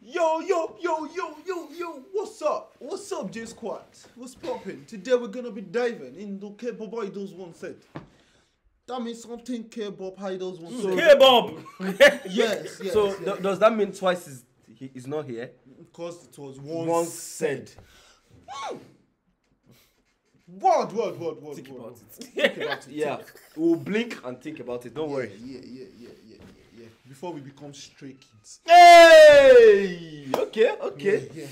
Yo, yo, yo, yo, yo, yo, what's up? What's up, J Squad? What's poppin'? Today we're gonna be diving into K-pop idols one set. That means something K-pop idols one mm. set. K-Bob. Yes, yes. so yes. th- does that mean twice is he is not here? Because it was once, Once said. Word, word, word, word, Think word. about it. Think about it. Yeah. We'll blink and think about it. Don't Yeah, worry. yeah, yeah, yeah, yeah. Before we become stray kids. Hey! Okay, okay. Yeah, yeah.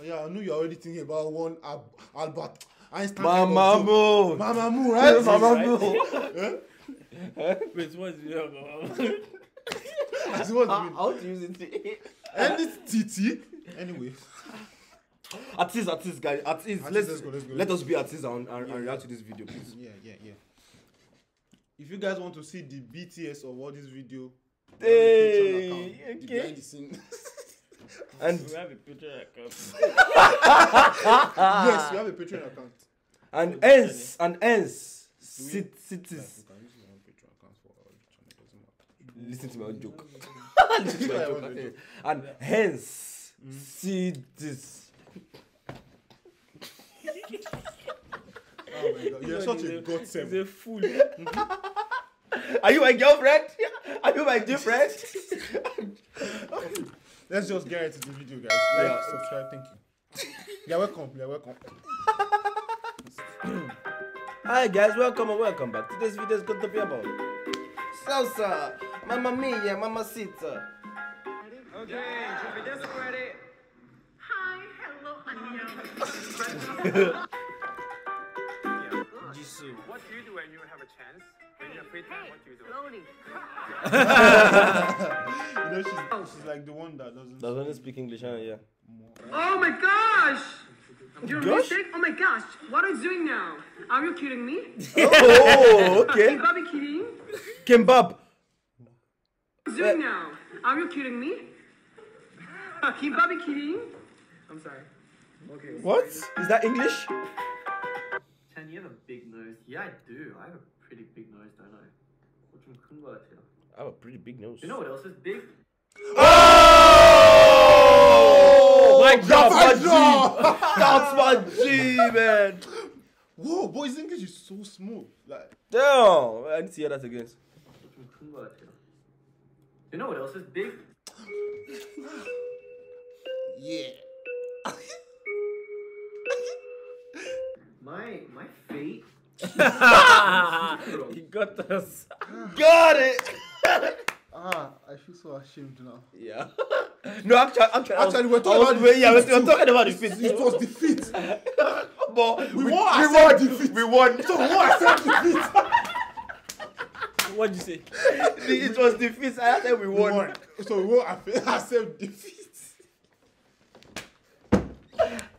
Oh, yeah, I knew you're already thinking about one Ab- Albert Einstein. Mama Mo. Mama Moo, right? Mama Right? Mo. Wait, what is it? That's what mean. how to use it? And it's TT. Anyway. Artists, artists, guys. Artists. Artists, Let's, let's go, let's go, let us be artists and, and, Yeah, and yeah. react to this video, please. Yeah, yeah, yeah. If you guys want to see the BTS of all this video, Hey, Patreon account, the okay. behind the scene. And We have a Patreon account. yes, we have a Patreon account. and ends and ends cities. we can use our own Patreon account for our channel, doesn't matter. Listen to my own joke. Listen to my Yeah, joke. I okay. joke. And hence mm. cities. Oh my god, you're such a godsend. He's self. a fool. Are you my girlfriend? Are you my dear friend? Let's just get into the video, guys. Like, Yeah. subscribe, thank you. You're welcome, you're welcome. Hi guys, welcome and welcome back. Today's video is going to be about salsa, mamma mia, mamma sita. Hi, hello, 안녕. Jisoo. What do you do when you have a chance? When you have free time, what do you do? Slowly. You know, she's, she's like the one that doesn't. Does only speak English, huh? Yeah. Oh my gosh! You're a Gosh? mistake? Oh my gosh! What are you doing now? Are you kidding me? Oh, okay. You gotta be kidding? Kimbab. What are you doing now? Are you kidding me? Can you be kidding? I'm sorry. Okay. What? Is that English? you have a big nose. Yeah, I do. I have a pretty big nose, don't I? I have a pretty big nose. You know what else is big? Oh! oh! My God, my G! That's my G, man! Whoa, boy, Zingas is so smooth. Like, damn! I need to hear that again. You know what else is big? yeah. My my feet. he got us. Got it! Ah, I feel so ashamed now. Yeah. No, actually, actually, I was- Actually, we're talking about the yeah, we're, we're talking about the feet. It was defeat. but We we, won't we won. defeat. We won. So we won't accept defeat. What'd you say? it was defeat. I said we We won. won. So we won't accept accept defeat.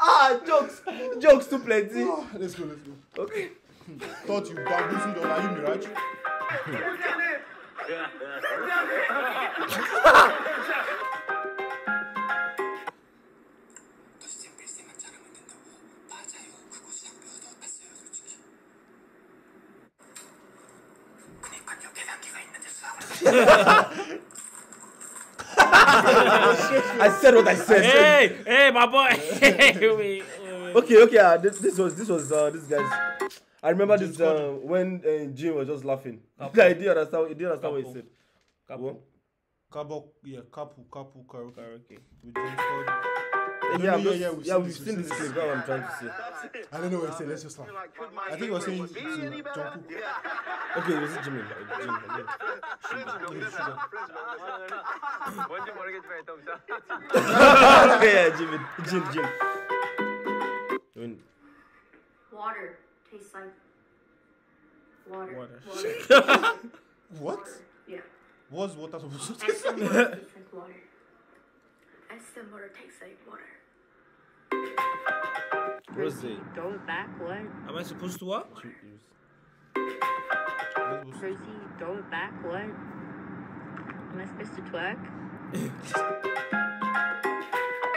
Ah, jokes. Jokes too plenty. Oh, let's go, let's go. Okay. Thought you bamboozled on Are you Mirage? I said what I said. Hey, hey, my boy. Okay, okay. Uh, this, this was this was uh, this guy's. I remember this uh, when uh, Jim was just laughing. Couple. I didn't understand. He didn't understand what he said. Couple. What? Kabo, yeah, Kapu, Kapu, Karaoke. Karaoke. With James Corden no, yeah, yeah, yeah, yeah, we've seen this clip. That's what I'm trying to say. I don't know what he said. Let's just stop. I think he was saying Jimmy. Okay, this is Jimmy? Jimmy. Yeah, Jimmy. Jimmy, Jimmy. Water tastes like water. Water. water. what? Yeah. What's water supposed to taste like? Water tastes like water tastes like water. Rosé. Don't back what? Am I supposed to what? Percy, don't back what? Am I supposed to twerk?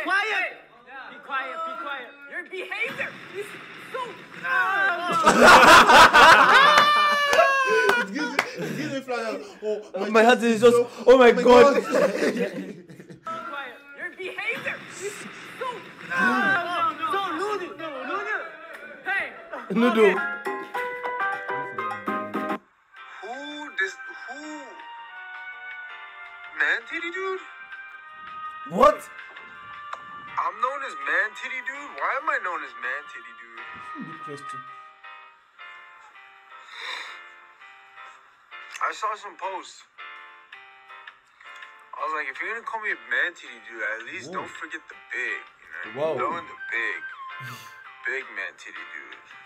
Quiet! Be quiet, be quiet. Your behavior is so. It gives it it gives me. Oh, My heart is just. Oh my my god. Be Noodle. Who this who Man Titty Dude? What? I'm known as Man Titty Dude. Why am I known as Man Titty Dude? Good question. I saw some posts. I was like, if you're gonna call me a Man Titty Dude, at least don't forget the big. You know, Whoa. Throw in the big, big Man Titty Dude.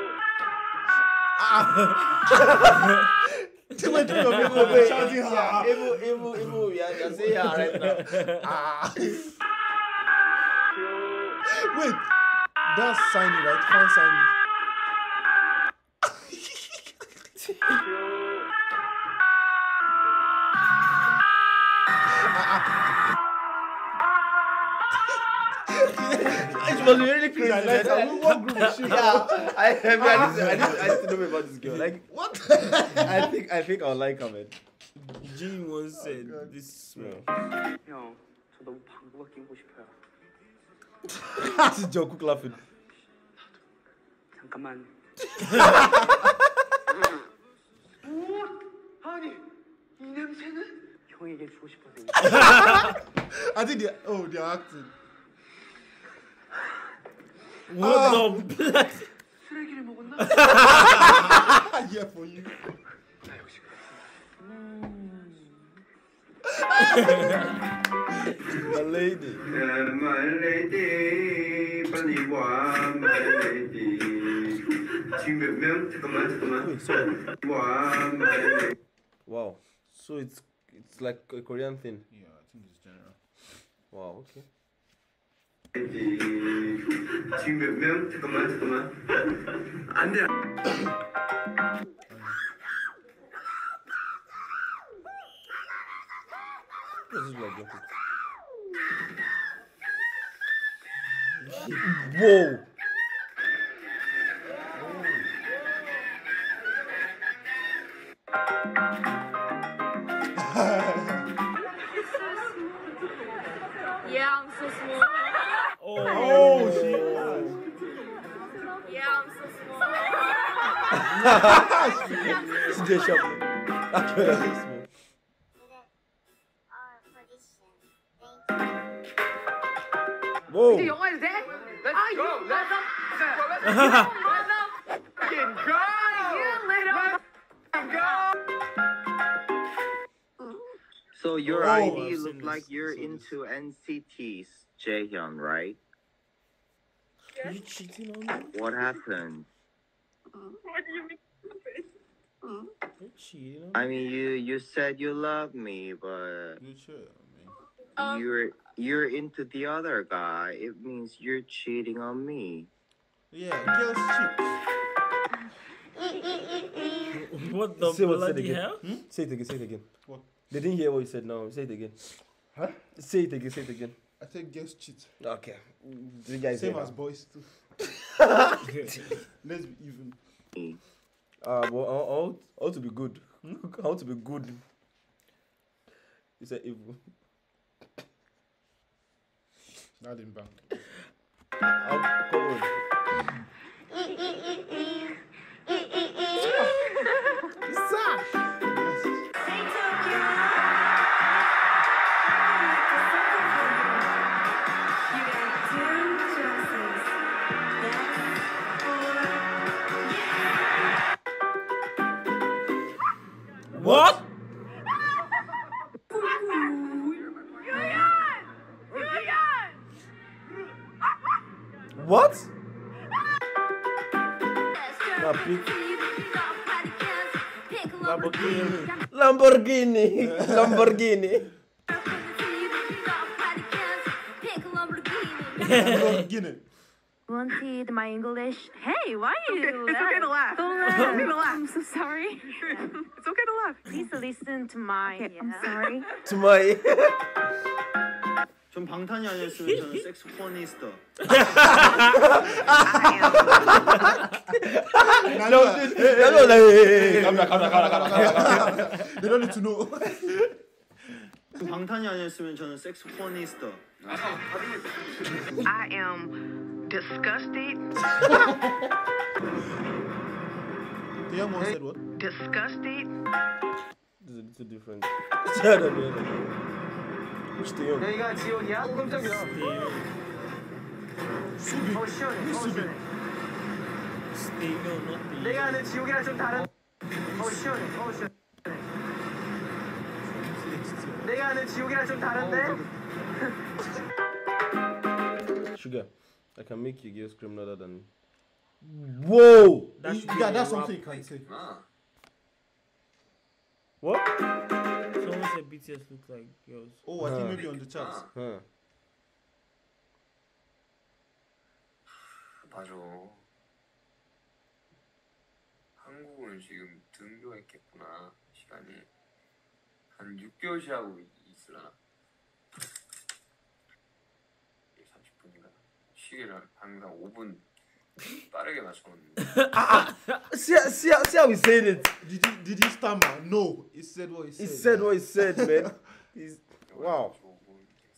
Wait, people wait, shouting. yeah, Ibu, Ibu, Ibu, saying right now. Ah. Wait, that's signing, right? Fan signing. It was really crazy. Yeah, like, man. uh, what group is she? Yeah, I, I, mean, I, need to, I, need, I need to know about this girl. Like, What? I think, I think I'll like her, man. G once said this. 형, 저 너무 방구가 끼고 싶어요. This is Joe Cook laughing. 잠깐만. 아니, 이 냄새는? 형에게 주고 싶어서. I think they oh they're acting. What the blood? 쓰레기를 먹었나? Ah, yeah, for you. The lady. My lady, 빨리 와, my lady. 지금 몇 명? 잠깐만, 잠깐만. Wait, sorry. 와, my lady. Wow. So it's it's like a Korean thing. Yeah, I think it's general. Wow. Okay. 지금 몇 명? 잠깐만, 잠깐만. 안 돼. This is Dish up. I. Whoa. Are. You. Let's go. You little go. So your oh, ID looked like you're into NCT's Jaehyun, right? You cheating on me? What happened? What do you mean? You're cheating? I mean, you you said you love me, but good shit, man. Um, you're you're into the other guy. It means you're cheating on me. Yeah, girls cheat. What the Say what, say it bloody again. hell? Say it again. Say it again. What? They didn't hear what you said. No, say it again. Huh? Say it again. Say it again. I think girls cheat. Okay. The guys Same hear as now. boys too. Let's be even. Uh, well, I, I, want, I want to be good. I want to be good. You said evil. That didn't bang. I'll, come on. What? What? Nah, pick Lamborghini. Lamborghini. Lamborghini. Lamborghini. wanted my English. Hey, why you Okay, it's okay to laugh. Don't laugh. okay to laugh. I'm so sorry. look. Please listen to mine. Okay, I'm sorry. 주마이. 전 방탄이 아니었으면 저는 섹스포니스터. 갑니다 갑니다 가라 가라 가라 내려리 준호. 전 방탄이 아니었으면 저는 섹스포니스터. I am disgusted. Do you almost said what? Disgusted. This is a little different. Yeah, no, no, no. Which the young? 여기가 지옥이야? 오 깜짝이야. Subi. 어 시원해. 어 Subi. 시원해. Stay, no, not the. 내가 아는 지옥이랑 좀 다른. 어 시원해. 어 시원해. 내가 아는 지옥이랑 좀 다른데. Sugar. I can make you girls scream louder than. Whoa! That should be Yeah, a that's rap. something you can say. What? Someone said BTS look like girls. Oh, I think maybe on the charts. Huh. 맞아. 한국을 지금 등교했겠구나. 시간이 한 6개월씩 하고 있으려나? 30분인가? 시계를 항상 5분 빠르게 맞춰놓는데 See, see, how- see how he said it. Did he, did he stammer? No. He said what he He said. said what he said, man. He's, wow.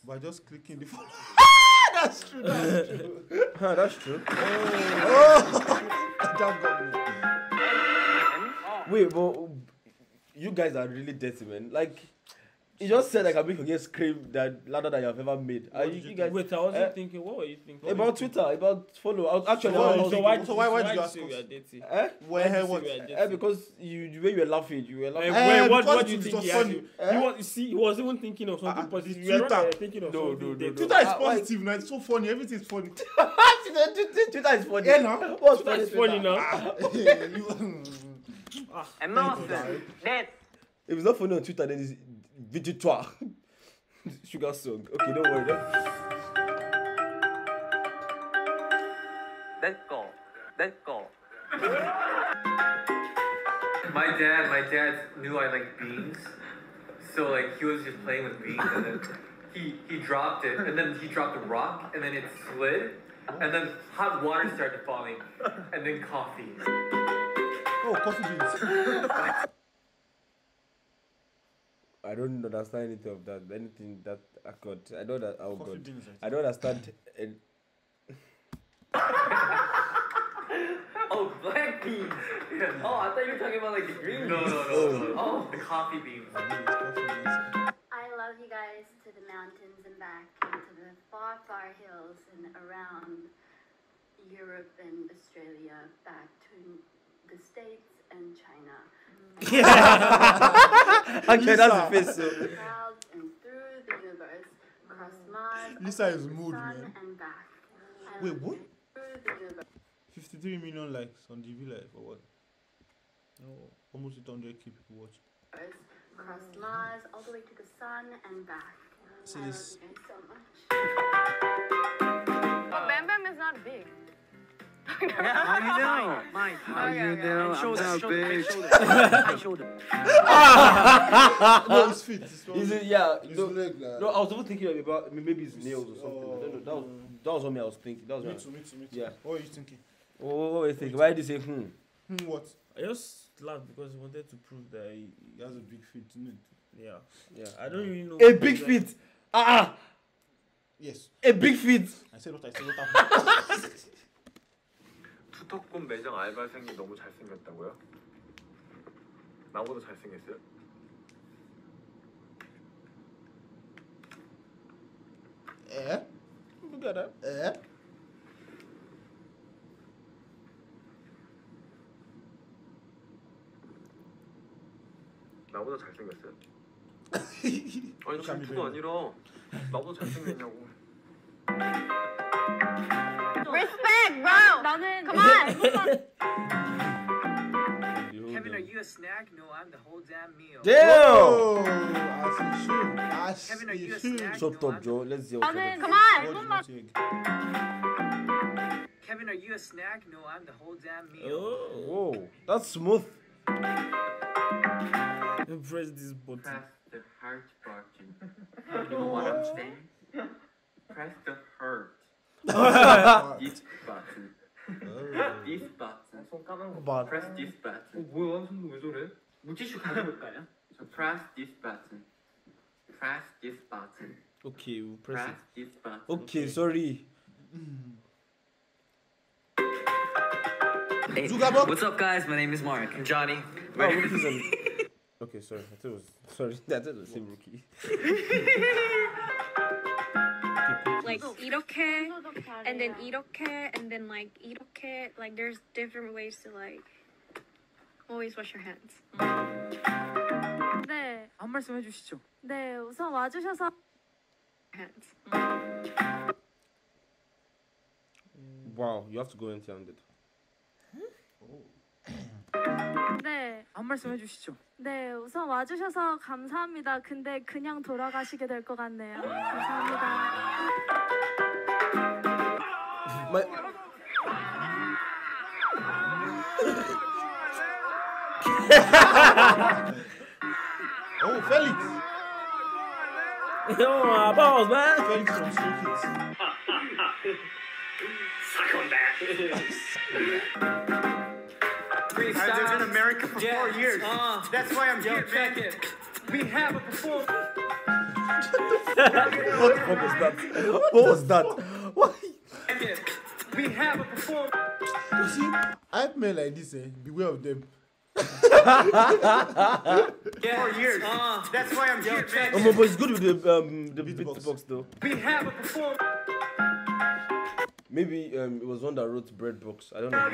By just clicking the phone. that's true. That's true. Huh, that's true. Oh, that got me. Wait, but you guys are really dirty, man. Like, You just said I can make your cream that louder than you have ever made. Are you, you, guys, Wait, I wasn't uh, thinking. What were you thinking? About Twitter, about follow. I was actually, so, I was so, why, so, why, why, did you ask us? Eh? Why, why what? Eh, because you, the way you were laughing, you were eh, laughing. Eh, wait, what, what do you think he eh? you? Eh? He was, you see, he was even thinking of something uh, positive. Twitter. Thinking of no, something no, no, no. Twitter is ah, positive now. It's so funny. Everything is funny. Twitter is funny. Yeah, now. What's Twitter is funny now. And now then, If it's not funny on Twitter, then it's Vigitoire. Sugar song. Okay, don't worry. Let's go. Let's go. my dad, my dad knew I like beans, so like he was just playing with beans, and then he he dropped it, and then he dropped a rock, and then it slid, and then hot water started falling, and then coffee. Oh, coffee beans. I don't understand anything of that. Anything that I could. I don't. that- Oh Coffee God. beans, I I don't understand. And Oh, black beans. Oh, I thought you were talking about like the green beans. No, no, no, no. Oh, the coffee beans. I love you guys to the mountains and back, and to the far, far hills and around Europe and Australia, back to the States and China. okay, that's the face. So. Clouds and through the universe, across Mars, Lisa is the mood, man. and back. Wait, what? you Through the universe. 53 million likes on DV Live or what? No. Almost 800k people watch. across Mars, all the way to the sun and back. See I love this- you so much. But BamBam is not big. You know? Mine. How you know? Shoulder, I'm not shoulder, big. shoulder. No, it's fit. It's Is it? Yeah. His No, leg, like- no, I was even thinking about maybe his nails or something. I don't know. That was that was what me I was thinking. That was Me too, me too, me too. Yeah. What are you thinking? Oh, what were you thinking? Why did you say hmm? Hmm, what? I just laughed because he wanted to prove that he, He has a big feet, isn't it? yeah. Yeah. I don't really know. A big feet. Ah, ah, Yes. a big feet. I said what I said. What happened? 투턱군 매장 알바생이 너무 잘생겼다고요? 나보다 잘생겼어요? at that. Eh? 나보다 잘생겼어요? 아니 질투가 아니라 나보다 잘생겼냐고 Respect, bro. 나는 Come on. Kevin, are you a snack? No, I'm the whole damn meal. Oh, Damn. as he should. As Kevin, are he you a should. snack? Shut up, Joe. Let's see what 나는 Kevin Come says. on. What do you want to egg? are you a snack? No, I'm the whole damn meal. Oh. Whoa, that's smooth. Press this button. Press the heart button. You know what I'm saying? Press the heart. this button. This button. 손 까만 거. But Press this button. 어 뭐야? 손 왜 저래? 물티슈 가져볼까요? So press this button. Press this button. okay, we'll press Press it. this button. Okay, sorry. Hey, Zugabo. what's up, guys? My name is Mark. I'm Johnny. Oh, rookies and... Okay, sorry. I thought it was sorry. I thought it was the same rookie. like 이렇게 and then 이렇게 and then like 이렇게 like there's different ways to like always wash your hands. 네, 한 말씀 해주시죠. 네, 우선 와주셔서 Hands. Wow, you have to go empty-handed. 네, 한 말씀 해주시죠. 네, 우선 와주셔서 감사합니다. 근데 그냥 돌아가시게 될 것 같네요. 감사합니다. My... Oh, Felix. Yo, my balls, man. From Stray Kids. I've lived in America for four years. Uh, That's why I'm yo, here, check man. it. We have a performance. What the fuck was that? What was that? What? We have a performance. You see, hype men like this, eh? Beware of them. Four years. Uh, That's why I'm yo, here, check Oh, man. but it's good with the um the Beatbox. beatbox though. We have a performance. Maybe um it was one that wrote bread books. I don't know.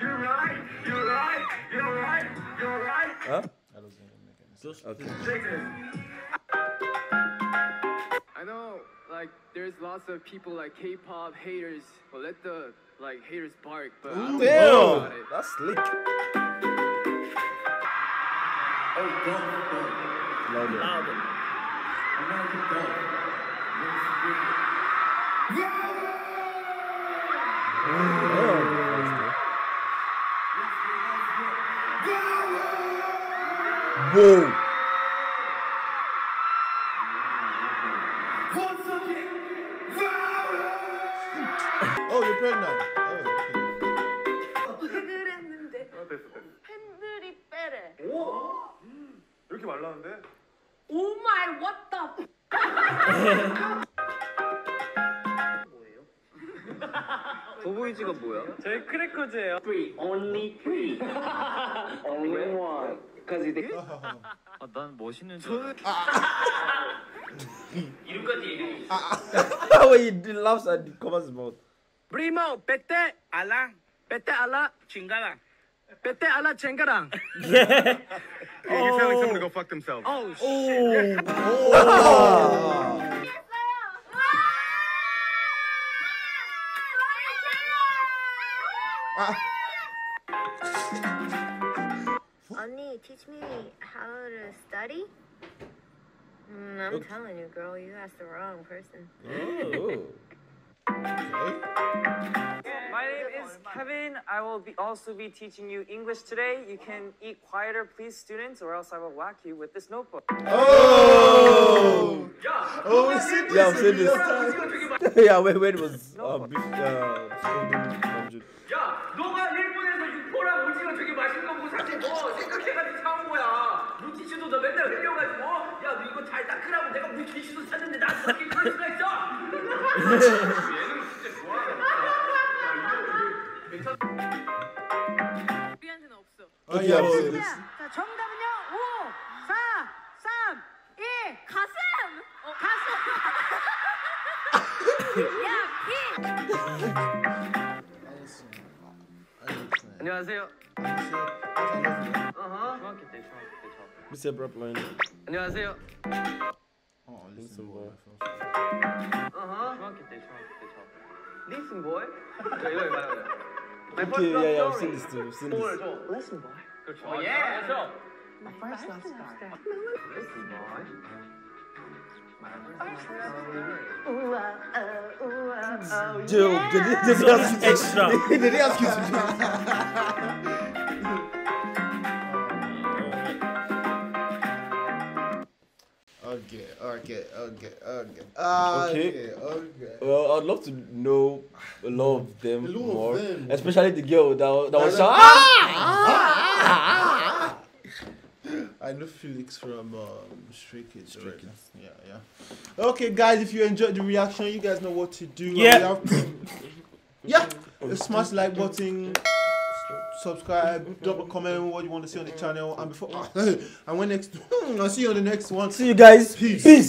You're right. You're right. You're right. You're right. Huh? I don't think it make any sense. Just Okay. I know, like, there's lots of people like K-pop haters, but let the like haters bark. But I don't care Damn, about it. Whoa. Oh, you're pregnant. Oh, okay. 아 됐어 됐어. 팬들이 빼래. 오. 이렇게 말랐는데? 오 마이 what 더보이즈가 뭐야? 저희 크래커즈예요. Three, only three. only one. Cause they. 아, 난 멋있는 줄. 알았어. 이름까지 이름이. when he laughs and he covers his mouth. Primo, pete, ala, pete, ala, chingada. Pete, ala, chingaran. Hey, you're telling someone to go fuck themselves. Oh, shit. 언 니, teach me how to study? Mm, I'm Okay. telling you, girl, you asked the wrong person. Oh. My name is Kevin. I will be also be teaching you English today. You can eat quieter, please, students, or else I will whack you with this notebook. Oh. Oh, we see this. Yeah, I've seen in this. yeah, when, when it was uh, uh, 물티슈도 샀는데 나한테 어떻게 그럴 수가 있어? 얘는 진짜 좋아하네. 우리한테는 없어. Yeah, I've seen this. 자, 정답은요. 5, 4, 3, 2. 가슴. 어, 가슴. 야, 피. 안녕하세요. 안녕하세요. 어허. 중학교 때, 중학교 때 저. Brap line. 안녕하세요. Oh, listen, Listen, boy. boy. 어허. 중학교 때, 중학교 때 저. Listen, boy. 저 이거 말하는 My Okay, first love yeah, yeah, I've story. seen this too. I've seen 뭘 this. 줘. Listen, boy. 그렇죠. 어, 예. 그렇죠. My first love story. Listen, boy. Joe, did they, did they ask you to, Extra. Did, they ask you to do Okay, okay, okay, okay. Okay. Okay, okay. Well, I'd love to know a lot of them A lot of more, them. especially the girl that, that was That- shouting. I know Felix from um, Stray Kids. Stray Kids. Yeah, yeah. Okay, guys, if you enjoyed the reaction, you guys know what to do. Yeah. We yeah. Smash like button. Subscribe, drop a comment what you want to see on the channel, and before and when next, I'll see you on the next one. See you guys. Peace. Peace.